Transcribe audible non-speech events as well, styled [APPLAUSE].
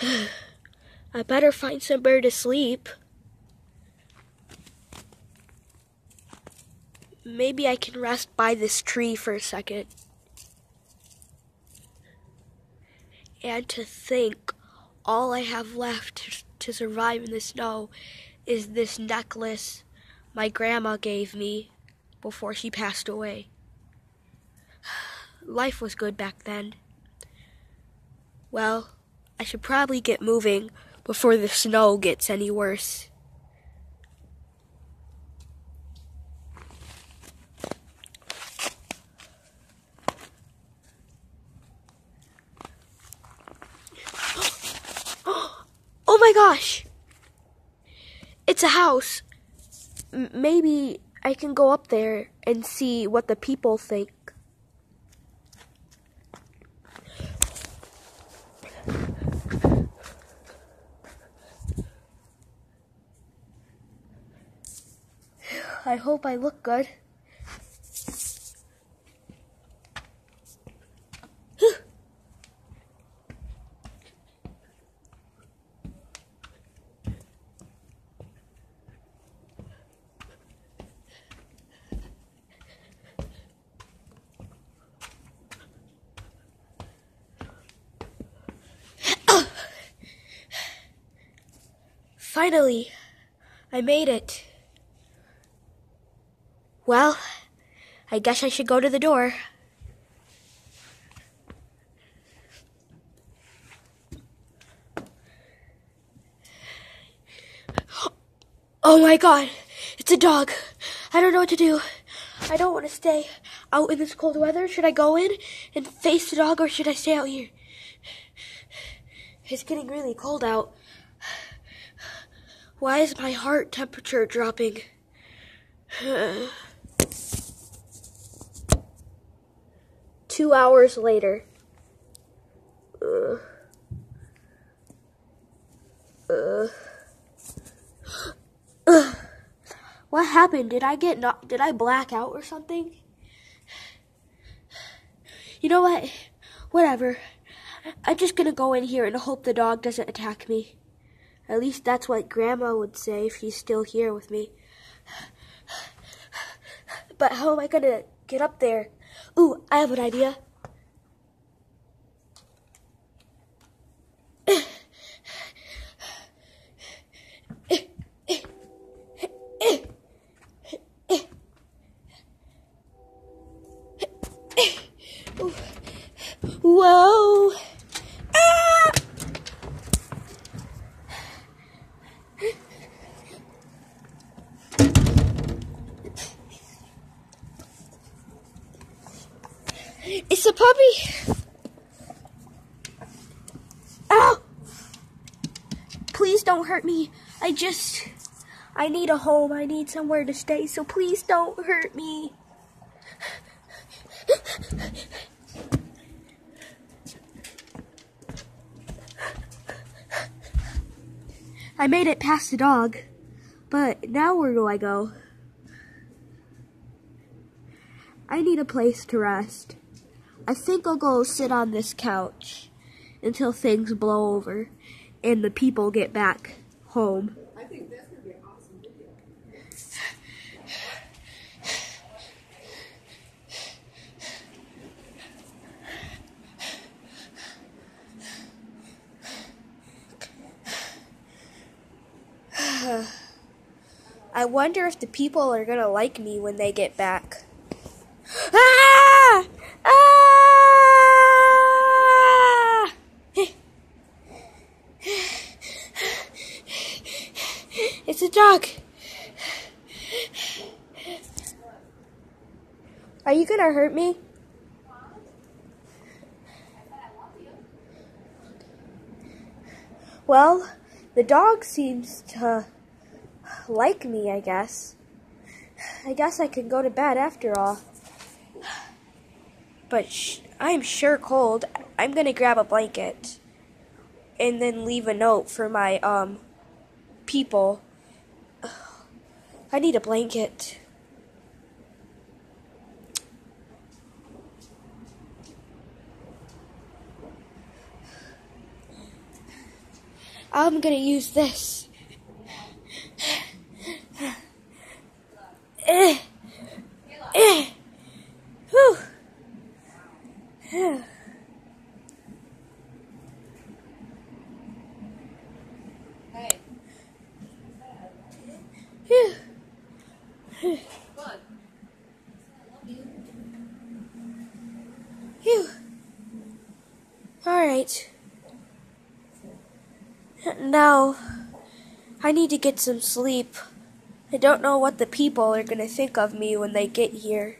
[SIGHS] I better find somewhere to sleep. Maybe I can rest by this tree for a second. And to think all I have left to survive in the snow is this necklace my grandma gave me before she passed away. [SIGHS] Life was good back then. Well, I should probably get moving before the snow gets any worse. [GASPS] Oh my gosh! It's a house. M- maybe I can go up there and see what the people think. I hope I look good. [GASPS] Finally, I made it. Well, I guess I should go to the door. Oh my god, it's a dog. I don't know what to do. I don't want to stay out in this cold weather. Should I go in and face the dog or should I stay out here? It's getting really cold out. Why is my heart temperature dropping? [SIGHS] Two hours later. Ugh. Ugh. Ugh. What happened? Did I get not? Did I black out or something? You know what? Whatever. I'm just gonna go in here and hope the dog doesn't attack me. At least that's what Grandma would say if she's still here with me. But how am I gonna get up there? Ooh, I have an idea. Whoa! Ah! It's a puppy. Ow! Oh! Please don't hurt me. I just. I need a home. I need somewhere to stay, so please don't hurt me. I made it past the dog, but now where do I go? I need a place to rest. I think I'll go sit on this couch until things blow over and the people get back home. I think that's gonna be an awesome video. [SIGHS] I wonder if the people are gonna like me when they get back. Ah! Ah! It's a dog. Are you gonna hurt me? Well, the dog seems to like me, I guess. I guess I can go to bed after all. But sh- I'm sure cold. I'm gonna grab a blanket and then leave a note for my um people. I need a blanket. I'm gonna use this. All right. Now, I need to get some sleep. I don't know what the people are gonna think of me when they get here.